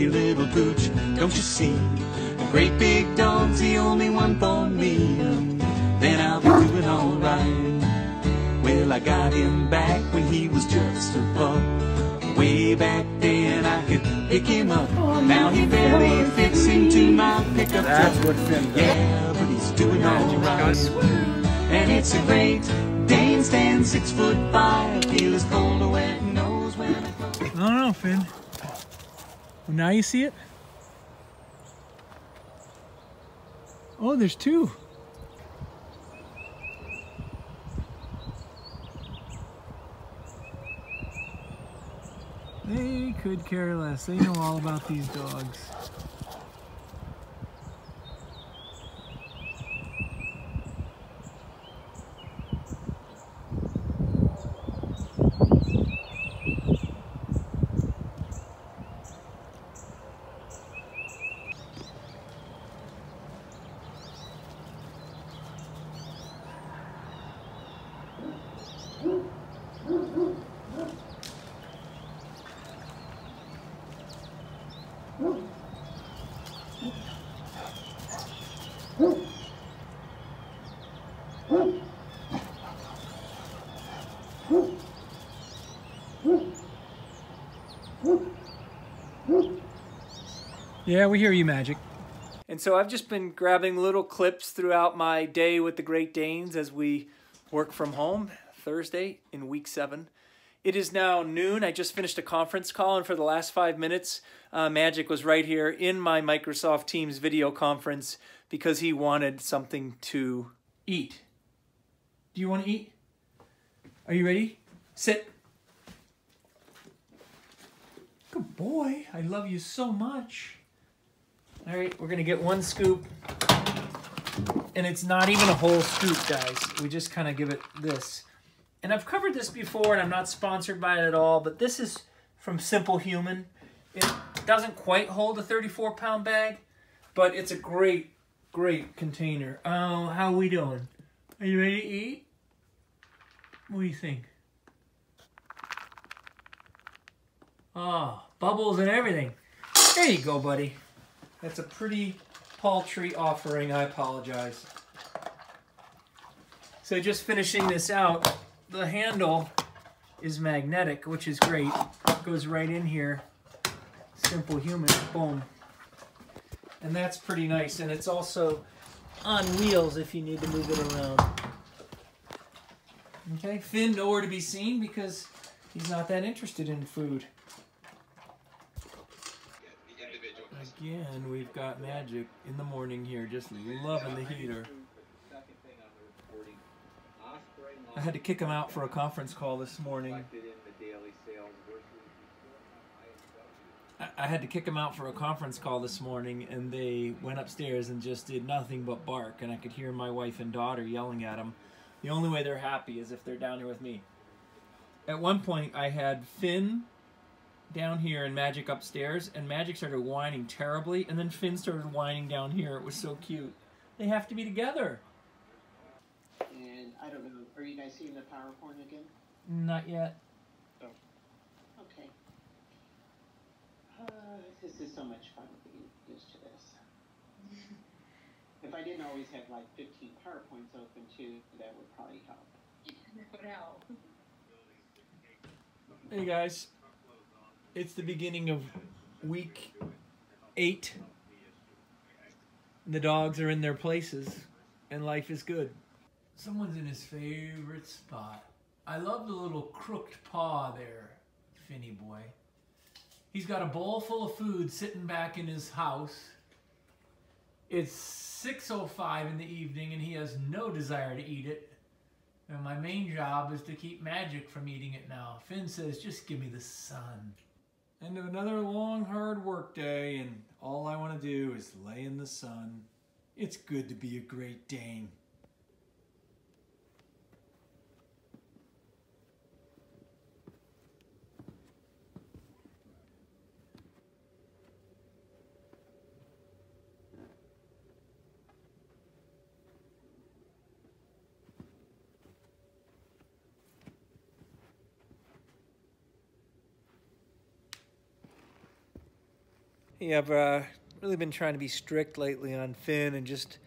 happy little gooch. Don't you see? A great big dog's the only one for me. Then I'll be doing alright. Well, I got him back when he was just a pup. Way back then I could pick him up. now he barely fits into my pickup That's truck. what Finn does. Yeah, but he's doing alright. And it's a great Dane stands six foot five. Feel his cold wet nose when I close. I don't know, Finn. Now you see it? Oh, there's two. They could care less. They know all about these dogs. Yeah, we hear you, Magic. And so I've just been grabbing little clips throughout my day with the Great Danes as we work from home Thursday in week seven. It is now noon. I just finished a conference call, and for the last five minutes, uh, Magic was right here in my Microsoft Teams video conference because he wanted something to eat. Do you want to eat? Are you ready? Sit. Good boy. I love you so much. All right, we're gonna get one scoop, and it's not even a whole scoop, guys. We just kind of give it this. And I've covered this before, and I'm not sponsored by it at all, but this is from Simple Human. It doesn't quite hold a 34 pound bag, but it's a great, great container. Oh, how are we doing? Are you ready to eat? What do you think? Oh, bubbles and everything. There you go, buddy. That's a pretty paltry offering. I apologize. So just finishing this out, the handle is magnetic, which is great. It goes right in here. Simple human, boom. And that's pretty nice. And it's also on wheels if you need to move it around. Okay, Finn nowhere to be seen because he's not that interested in food. Again, we've got Magic in the morning here, just loving the heater. I had to kick him out for a conference call this morning. I- had to kick him out for a conference call this morning, and they went upstairs and just did nothing but bark. And I could hear my wife and daughter yelling at him. The only way they're happy is if they're down here with me. At one point, I had Finn down here and Magic upstairs, and Magic started whining terribly, and then Finn started whining down here. It was so cute. They have to be together. And I don't know, are you guys seeing the PowerPoint again? Not yet. Oh. Okay. Uh, this is so much fun getting used to this. If I didn't always have like fifteen PowerPoints open too, that would probably help. Hey guys, it's the beginning of week eight. The dogs are in their places, and life is good. Someone's in his favorite spot. I love the little crooked paw there, Finny boy. He's got a bowl full of food sitting back in his house. It's 6.05 in the evening, and he has no desire to eat it. And my main job is to keep Magic from eating it now. Finn says, just give me the sun. End of another long, hard work day, and all I want to do is lay in the sun. It's good to be a Great Dane. Yeah, I've uh, really been trying to be strict lately on Finn and just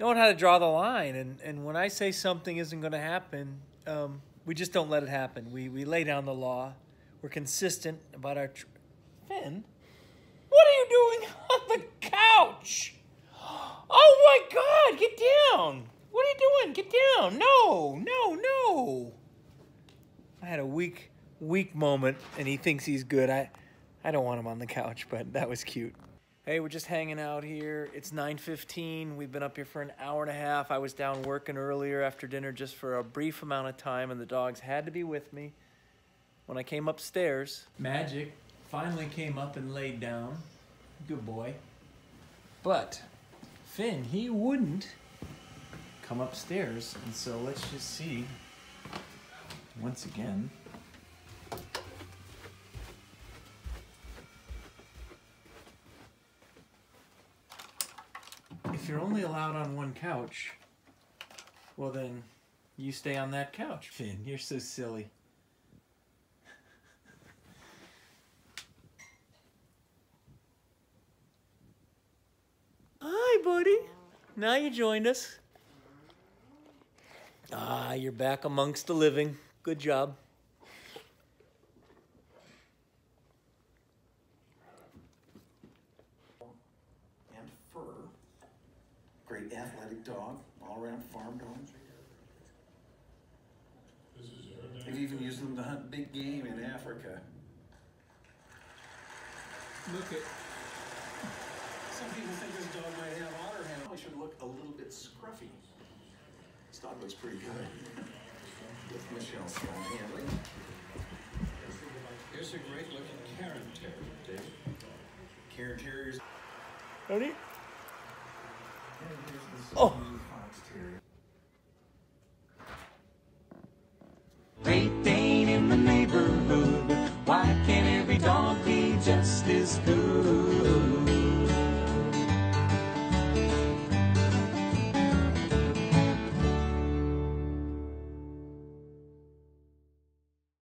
knowing how to draw the line. And, and when I say something isn't going to happen, um, we just don't let it happen. We, we lay down the law. We're consistent about our. Finn, what are you doing on the couch? Oh my God, get down! What are you doing? Get down! No, no, no! I had a weak, weak moment, and he thinks he's good. I, I don't want him on the couch, but that was cute. Hey, we're just hanging out here. It's 9:15. We've been up here for an hour and a half. I was down working earlier after dinner just for a brief amount of time, and the dogs had to be with me. When I came upstairs, Magic finally came up and laid down. Good boy. But Finn, he wouldn't come upstairs, and so let's just see once again. If you're only allowed on one couch, well then you stay on that couch. Finn, you're so silly. Hi, buddy. Now you joined us. Ah, you're back amongst the living. Good job. and fur. Great athletic dog, all around farm dog. They've even used them to hunt big game in Africa. Look at. Some people think this dog might have Otterhound. Probably should look a little bit scruffy. This dog looks pretty good. With Michelle's strong handling. Here's a great looking Cairn Terrier, David. Cairn Terriers. Ready? Oh.